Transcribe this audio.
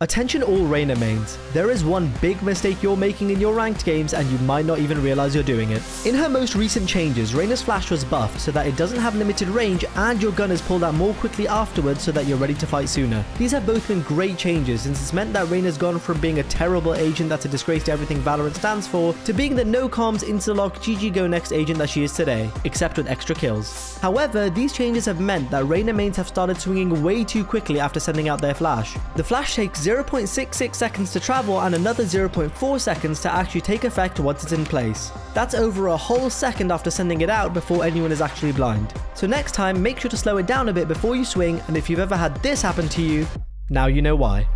Attention all Reyna mains, there is one big mistake you're making in your ranked games and you might not even realize you're doing it. In her most recent changes, Reyna's flash was buffed so that it doesn't have limited range and your gun is pulled out more quickly afterwards so that you're ready to fight sooner. These have both been great changes since it's meant that Reyna's gone from being a terrible agent that's a disgrace to everything Valorant stands for to being the no comms insta-lock GG go next agent that she is today, except with extra kills. However, these changes have meant that Reyna mains have started swinging way too quickly after sending out their flash. The flash takes 0.66 seconds to travel and another 0.4 seconds to actually take effect once it's in place. That's over a whole second after sending it out before anyone is actually blind. So next time, make sure to slow it down a bit before you swing and if you've ever had this happen to you, now you know why.